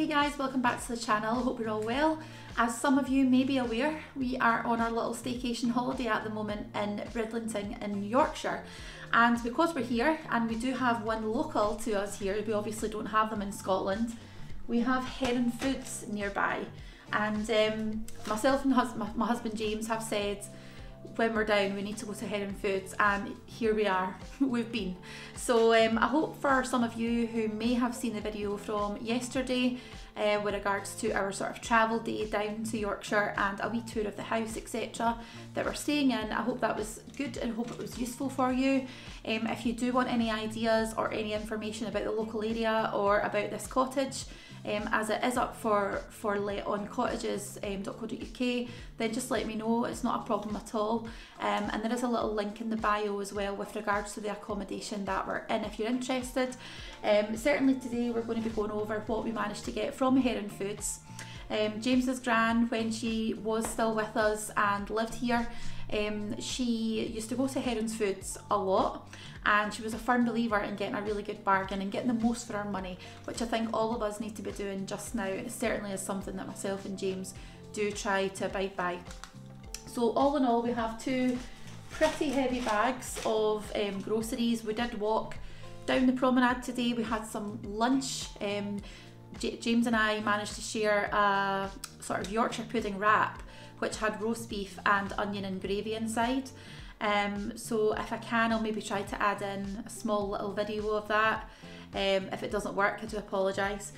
Hey guys, welcome back to the channel. Hope you're all well. As some of you may be aware, we are on our little staycation holiday at the moment in Bridlington in Yorkshire. And because we're here and we do have one local to us here, we obviously don't have them in Scotland, we have Heron Foods nearby. And um, myself and hus- my, my husband James have said when we're down, we need to go to Heron Foods, and here we are. We've been. So um, I hope for some of you who may have seen the video from yesterday, uh, with regards to our sort of travel day down to Yorkshire and a wee tour of the house, etc., that we're staying in. I hope that was good and hope it was useful for you. Um, if you do want any ideas or any information about the local area or about this cottage, um, as it is up for for let on cottages.co.uk, um, then just let me know. It's not a problem at all. Um, and there is a little link in the bio as well with regards to the accommodation that we're in if you're interested. Um, certainly today we're going to be going over what we managed to get from Heron Foods. Um, James's gran, when she was still with us and lived here, um, she used to go to Heron's Foods a lot and she was a firm believer in getting a really good bargain and getting the most for our money, which I think all of us need to be doing just now. It certainly is something that myself and James do try to abide by. So all in all, we have two pretty heavy bags of um, groceries. We did walk down the promenade today. We had some lunch. Um, James and I managed to share a sort of Yorkshire pudding wrap, which had roast beef and onion and gravy inside. Um, so if I can, I'll maybe try to add in a small little video of that. Um, if it doesn't work, I do apologise.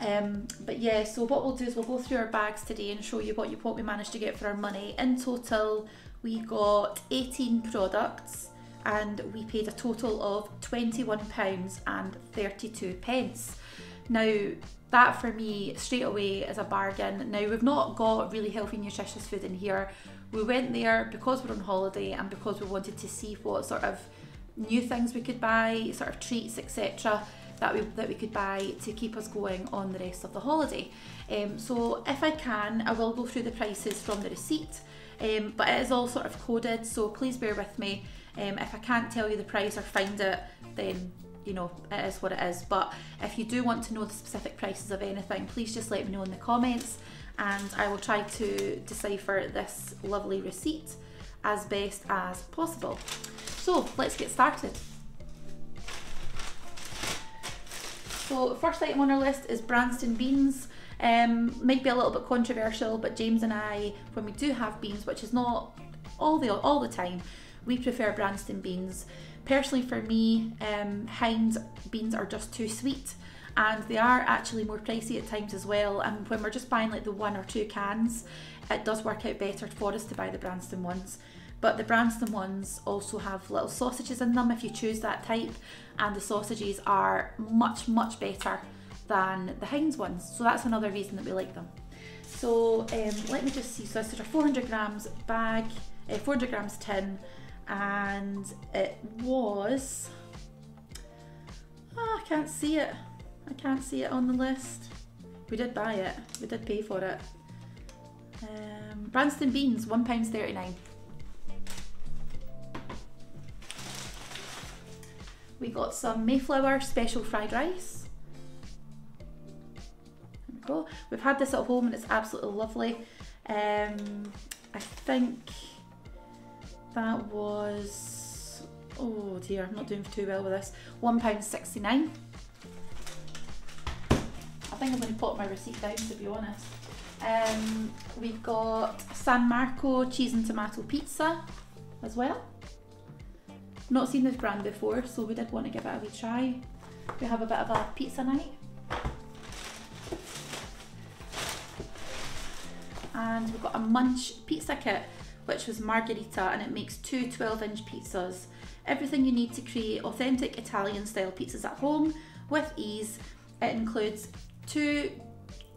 Um, but yeah, so what we'll do is we'll go through our bags today and show you what you what we managed to get for our money. In total, we got 18 products and we paid a total of £21 and 32 pence. Now, that for me straight away is a bargain. Now, we've not got really healthy, nutritious food in here. We went there because we're on holiday and because we wanted to see what sort of new things we could buy, sort of treats, etc. That we, that we could buy to keep us going on the rest of the holiday. Um, so if I can, I will go through the prices from the receipt, um, but it is all sort of coded, so please bear with me. Um, if I can't tell you the price or find it, then you know it is what it is. But if you do want to know the specific prices of anything, please just let me know in the comments and I will try to decipher this lovely receipt as best as possible. So let's get started. So first item on our list is Branston beans. Um, might be a little bit controversial, but James and I, when we do have beans, which is not all the all the time, we prefer Branston beans. Personally, for me, um, Heinz beans are just too sweet and they are actually more pricey at times as well. And when we're just buying like the one or two cans, it does work out better for us to buy the Branston ones. But the Branston ones also have little sausages in them if you choose that type, and the sausages are much, much better than the Heinz ones. So that's another reason that we like them. So um, let me just see. So this is a 400 grams bag, uh, 400 grams tin, and it was. Oh, I can't see it. I can't see it on the list. We did buy it. We did pay for it. Um, Branston beans, £1.39. We got some Mayflower special fried rice. There we go. We've had this at home and it's absolutely lovely. Um, I think that was, oh dear, I'm not doing too well with this, £1.69. I think I'm going to put my receipt down to be honest. Um, we've got San Marco cheese and tomato pizza as well. Not seen this brand before, so we did want to give it a wee try. We have a bit of a pizza night. And we've got a Munch pizza kit, which was margherita, and it makes two 12 inch pizzas. Everything you need to create authentic Italian style pizzas at home with ease. It includes two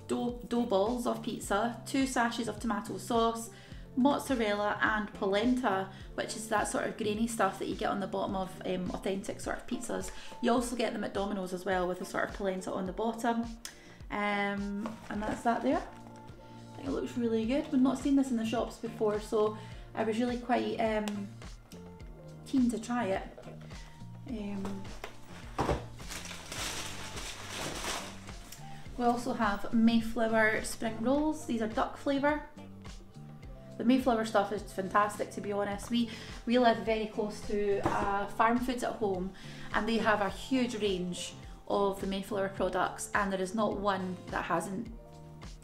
dough, dough balls of pizza, two sachets of tomato sauce, mozzarella and polenta, which is that sort of grainy stuff that you get on the bottom of um, authentic sort of pizzas. You also get them at Domino's as well with a sort of polenta on the bottom. Um, and that's that there. It looks really good. We've not seen this in the shops before, so I was really quite um, keen to try it. Um, We also have Mayflower spring rolls. These are duck flavour. The Mayflower stuff is fantastic to be honest. We we live very close to uh, Farm Foods at home and they have a huge range of the Mayflower products and there is not one that hasn't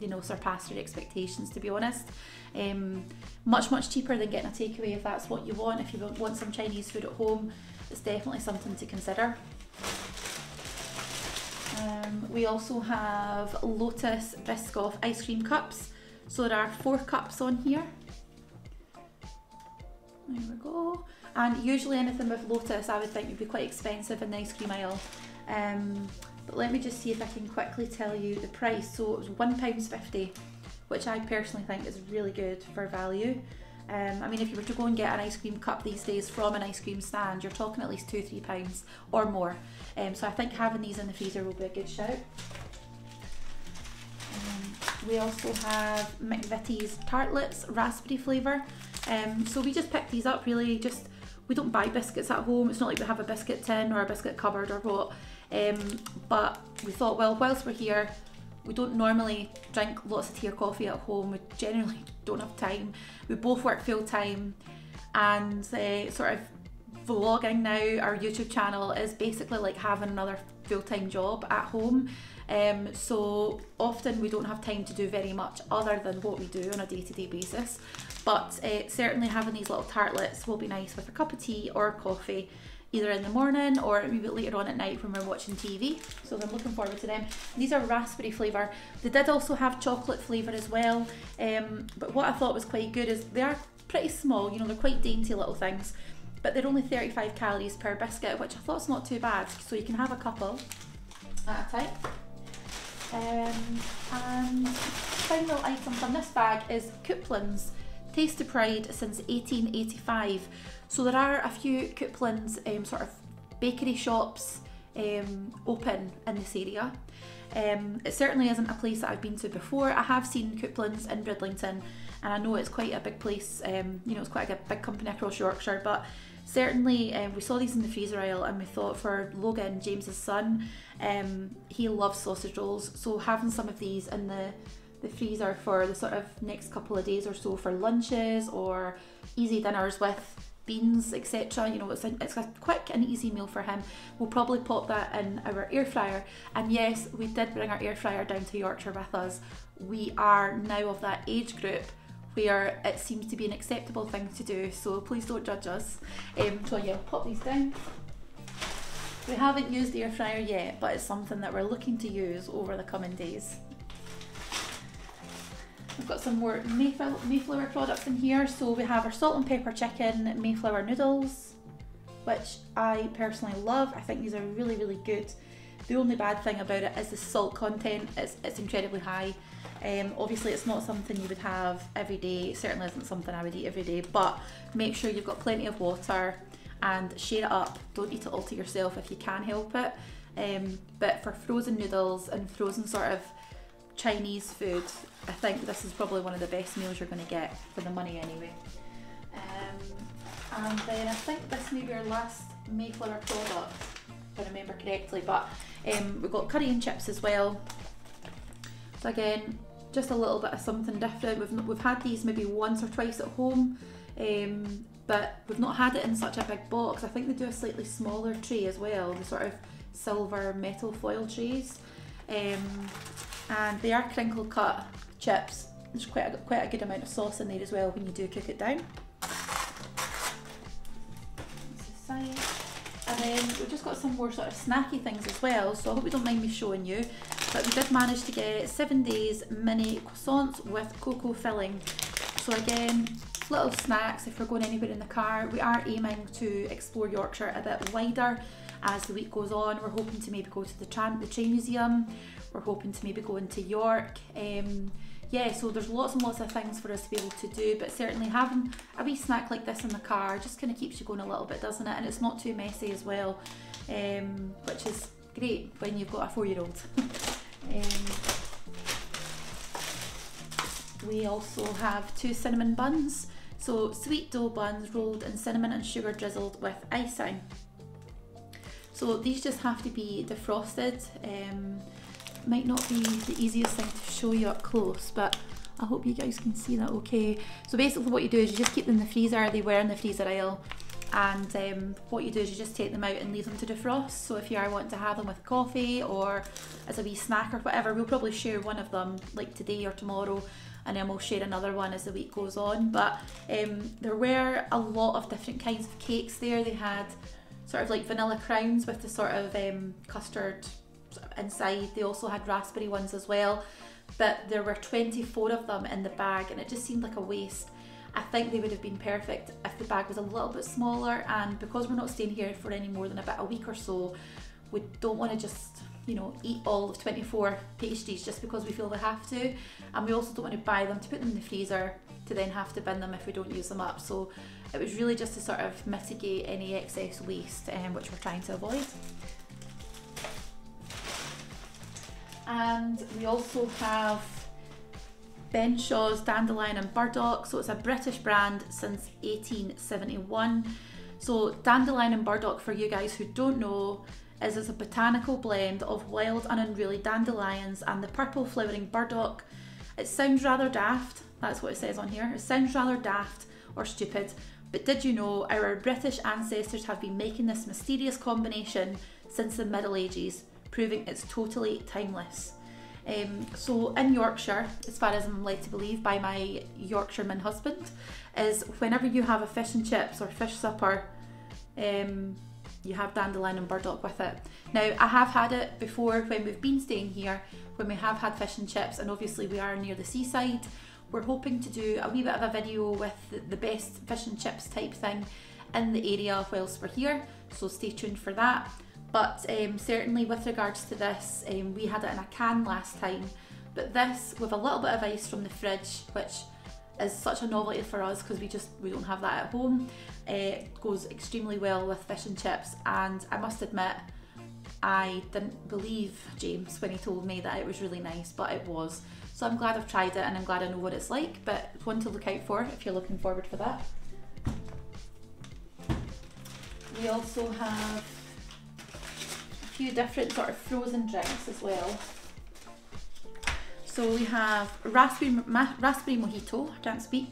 you know surpassed your expectations to be honest. Um, much much cheaper than getting a takeaway if that's what you want. If you want some Chinese food at home, it's definitely something to consider. Um, we also have Lotus Biscoff ice cream cups. So there are four cups on here. There we go. And usually anything with Lotus I would think would be quite expensive in the ice cream aisle. Um, but let me just see if I can quickly tell you the price. So it was £1.50, which I personally think is really good for value. Um, I mean, if you were to go and get an ice cream cup these days from an ice cream stand, you're talking at least two, three pounds or more. Um, so I think having these in the freezer will be a good shout. Um, we also have McVitie's tartlets, raspberry flavour. Um, so we just picked these up really, just we don't buy biscuits at home. It's not like we have a biscuit tin or a biscuit cupboard or what. Um, but we thought, well, whilst we're here, we don't normally drink lots of tea or coffee at home. We generally don't have time. We both work full time and uh, sort of vlogging now, our YouTube channel is basically like having another full-time job at home. Um, so often we don't have time to do very much other than what we do on a day-to-day basis. But uh, certainly having these little tartlets will be nice with a cup of tea or coffee either in the morning or a maybe later on at night when we're watching TV. So I'm looking forward to them. These are raspberry flavour. They did also have chocolate flavour as well. Um, but what I thought was quite good is they are pretty small, you know, they're quite dainty little things. But they're only 35 calories per biscuit, which I thought is not too bad. So you can have a couple at a time. Um, and final item from this bag is Coopland's Taste of Pride since 1885. So there are a few Coopland's um, sort of bakery shops um, open in this area. Um, it certainly isn't a place that I've been to before. I have seen Coopland's in Bridlington and I know it's quite a big place, um, you know, it's quite a big company across Yorkshire, but certainly um, we saw these in the freezer aisle and we thought for Logan, James's son, um, he loves sausage rolls, so having some of these in the the freezer for the sort of next couple of days or so for lunches or easy dinners with beans, etc. You know, it's a, it's a quick and easy meal for him. We'll probably pop that in our air fryer. And yes, we did bring our air fryer down to Yorkshire with us. We are now of that age group where it seems to be an acceptable thing to do. So please don't judge us. Um, so yeah, pop these down. We haven't used the air fryer yet, but it's something that we're looking to use over the coming days. We've got some more Mayflower, products in here. So we have our salt and pepper chicken Mayflower noodles, which I personally love. I think these are really, really good. The only bad thing about it is the salt content. It's, it's incredibly high. Um, obviously, it's not something you would have every day. It certainly isn't something I would eat every day. But make sure you've got plenty of water and share it up. Don't eat it all to yourself if you can help it. Um, but for frozen noodles and frozen sort of Chinese food, I think this is probably one of the best meals you're going to get for the money anyway. Um, and then I think this may be our last Mayflower product, if I remember correctly, but um, we've got curry and chips as well. So again, just a little bit of something different. We've, we've had these maybe once or twice at home, um, but we've not had it in such a big box. I think they do a slightly smaller tray as well, the sort of silver metal foil trays. Um, and they are crinkle cut chips. There's quite a, quite a good amount of sauce in there as well when you do cook it down. And then we've just got some more sort of snacky things as well, so I hope you don't mind me showing you. But we did manage to get seven days mini croissants with cocoa filling. So again, little snacks if we're going anywhere in the car. We are aiming to explore Yorkshire a bit wider as the week goes on. We're hoping to maybe go to the, Tram, the Train Museum. We're hoping to maybe go into York. Um, yeah, so there's lots and lots of things for us to be able to do, but certainly having a wee snack like this in the car just kind of keeps you going a little bit, doesn't it? And it's not too messy as well, um, which is great when you've got a four-year-old. um, we also have two cinnamon buns. So sweet dough buns rolled in cinnamon and sugar drizzled with icing. So these just have to be defrosted. Um, might not be the easiest thing to show you up close, but I hope you guys can see that okay. So basically what you do is you just keep them in the freezer, they were in the freezer aisle, and um, what you do is you just take them out and leave them to defrost. So if you are wanting to have them with coffee or as a wee snack or whatever, we'll probably share one of them like today or tomorrow and then we'll share another one as the week goes on. But um, there were a lot of different kinds of cakes there. They had sort of like vanilla crowns with the sort of um, custard inside. They also had raspberry ones as well. But there were 24 of them in the bag and it just seemed like a waste. I think they would have been perfect if the bag was a little bit smaller and because we're not staying here for any more than about a week or so, we don't want to just you know eat all of 24 pastries just because we feel we have to. And we also don't want to buy them to put them in the freezer to then have to bin them if we don't use them up. So it was really just to sort of mitigate any excess waste um, which we're trying to avoid. And we also have Ben Shaw's Dandelion and Burdock. So it's a British brand since 1871 so Dandelion and Burdock for you guys who don't know is as a botanical blend of wild and unruly dandelions and the purple flowering burdock. It sounds rather daft, that's what it says on here. It sounds rather daft or stupid, but did you know our British ancestors have been making this mysterious combination since the Middle Ages, proving it's totally timeless. Um, so in Yorkshire, as far as I'm led to believe by my Yorkshireman husband, is whenever you have a fish and chips or fish supper, um, you have dandelion and burdock with it. Now, I have had it before when we've been staying here, when we have had fish and chips, and obviously we are near the seaside. We're hoping to do a wee bit of a video with the best fish and chips type thing in the area whilst we're here, so stay tuned for that. But um, certainly with regards to this, um, we had it in a can last time, but this with a little bit of ice from the fridge, which is such a novelty for us because we just we don't have that at home. Eh, it goes extremely well with fish and chips, and I must admit, I didn't believe James when he told me that it was really nice, but it was. So I'm glad I've tried it and I'm glad I know what it's like, but it's one to look out for if you're looking forward for that. We also have a few different sort of frozen drinks as well. So we have raspberry, raspberry mojito, I can't speak,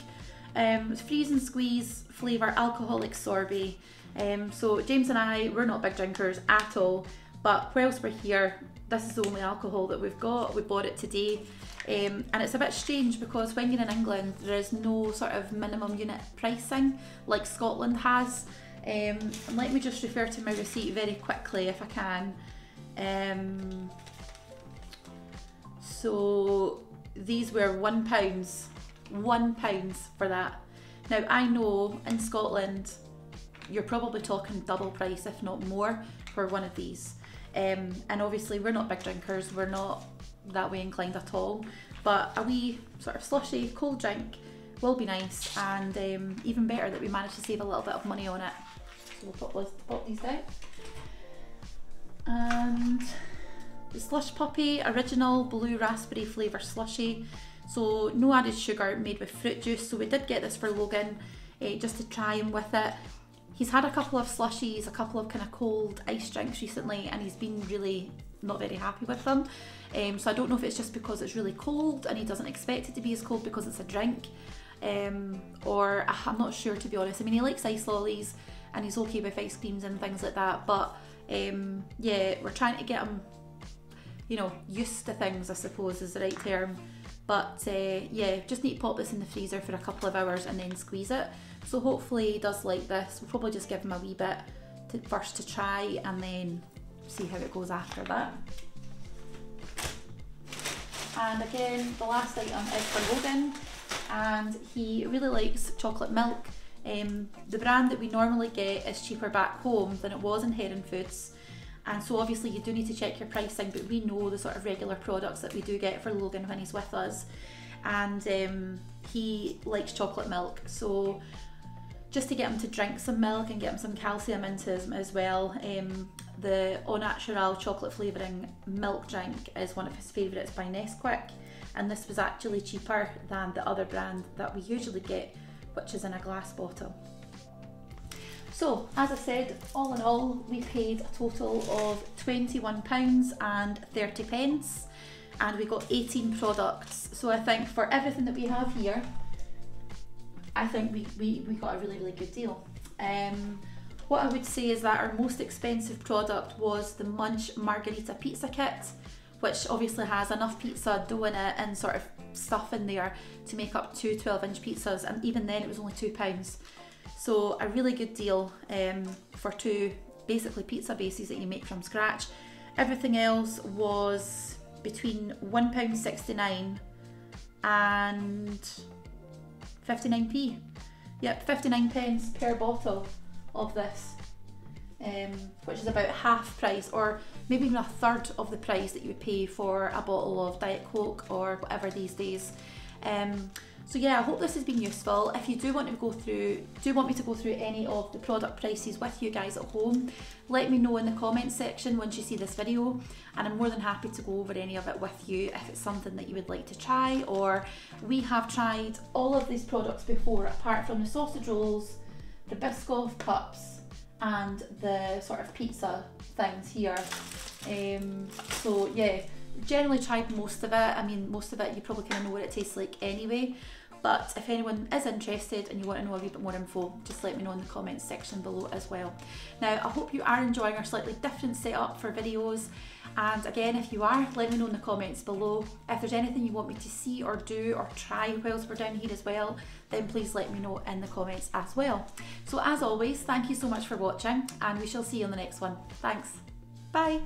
um, freeze and squeeze flavour alcoholic sorbet. Um, so James and I, we're not big drinkers at all, but whilst we're here, this is the only alcohol that we've got. We bought it today. Um, and it's a bit strange because when you're in England, there is no sort of minimum unit pricing like Scotland has. Um, and let me just refer to my receipt very quickly if I can. Um, so these were one pounds one pounds for that. Now I know in Scotland you're probably talking double price, if not more, for one of these. Um, and obviously we're not big drinkers, we're not that way inclined at all. But a wee sort of slushy cold drink will be nice, and um, even better that we managed to save a little bit of money on it. So we'll pop, pop these down. And the Slush Puppie Original Blue Raspberry Flavour Slushy. So no added sugar, made with fruit juice. So we did get this for Logan uh, just to try him with it. He's had a couple of slushies, a couple of kind of cold ice drinks recently, and he's been really not very happy with them. Um, so I don't know if it's just because it's really cold and he doesn't expect it to be as cold because it's a drink, um, or I'm not sure to be honest. I mean, he likes ice lollies and he's okay with ice creams and things like that, but um, yeah, we're trying to get him, you know, used to things, I suppose is the right term. But uh, yeah, just need to pop this in the freezer for a couple of hours and then squeeze it. So hopefully he does like this. We'll probably just give him a wee bit to, first to try and then see how it goes after that. And again, the last item is for Logan and he really likes chocolate milk. Um, the brand that we normally get is cheaper back home than it was in Heron Foods. And so obviously you do need to check your pricing, but we know the sort of regular products that we do get for Logan when he's with us. And um, he likes chocolate milk. So just to get him to drink some milk and get him some calcium into him as well, um, the Au Naturel chocolate flavouring milk drink is one of his favourites by Nesquik. And this was actually cheaper than the other brand that we usually get, which is in a glass bottle. So, as I said, all in all, we paid a total of £21 and 30 pence, and we got 18 products. So, I think for everything that we have here, I think we, we, we got a really, really good deal. Um, what I would say is that our most expensive product was the Munch Margherita Pizza Kit, which obviously has enough pizza dough in it and sort of stuff in there to make up two 12 inch pizzas, and even then it was only £2. So a really good deal um, for two basically pizza bases that you make from scratch. Everything else was between £1.69 and 59p. Yep, 59 pence per bottle of this, um, which is about half price or maybe even a third of the price that you would pay for a bottle of Diet Coke or whatever these days. Um, so yeah, I hope this has been useful. If you do want to go through, do want me to go through any of the product prices with you guys at home, let me know in the comments section once you see this video and I'm more than happy to go over any of it with you if it's something that you would like to try or we have tried all of these products before apart from the sausage rolls, the Biscoff cups and the sort of pizza things here. Um, so yeah, generally tried most of it. I mean, most of it you probably kind of know what it tastes like anyway. But if anyone is interested and you want to know a wee bit more info, just let me know in the comments section below as well. Now, I hope you are enjoying our slightly different setup for videos. And again, if you are, let me know in the comments below. If there's anything you want me to see or do or try whilst we're down here as well, then please let me know in the comments as well. So as always, thank you so much for watching and we shall see you on the next one. Thanks. Bye.